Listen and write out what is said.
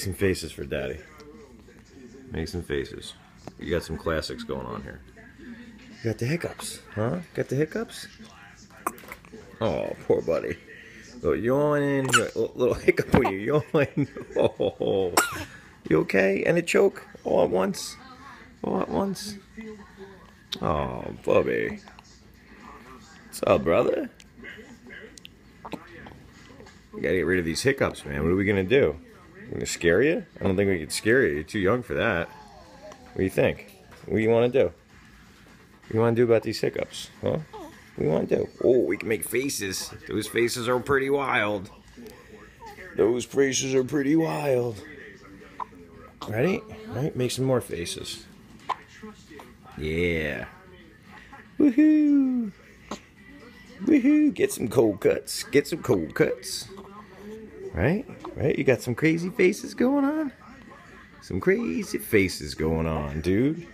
some faces for daddy. Make some faces. You got some classics going on here. You got the hiccups, huh? Got the hiccups? Oh, poor buddy. Oh, little yawning, little, little hiccup when you yawn. Oh, you okay? And a choke all at once? All at once? Oh, Bubby. What's up, brother? We gotta get rid of these hiccups, man. What are we gonna do? We're gonna scare you? I don't think we can scare you. You're too young for that. What do you think? What do you want to do? What do you want to do about these hiccups? Huh? What do you want to do? Oh, we can make faces. Those faces are pretty wild. Those faces are pretty wild. Ready? All right, Make some more faces. Yeah. Woohoo! Woohoo! Get some cold cuts. Get some cold cuts. Right? Right? You got some crazy faces going on? Some crazy faces going on, dude.